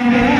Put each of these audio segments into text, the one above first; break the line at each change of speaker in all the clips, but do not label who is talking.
Hare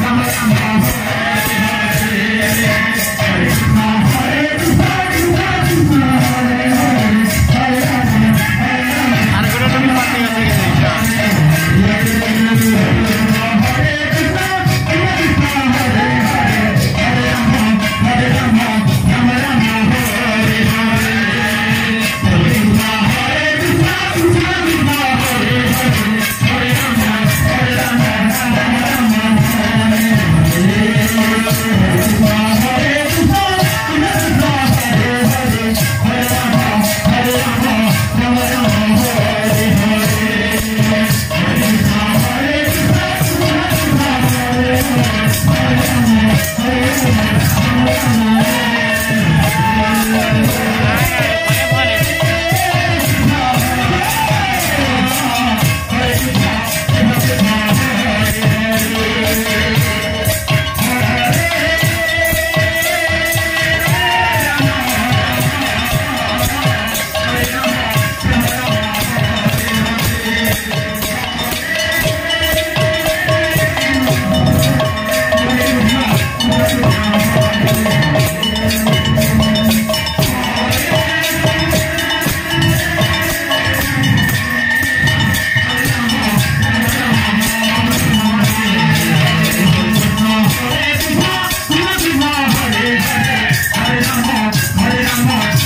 I'm Yeah.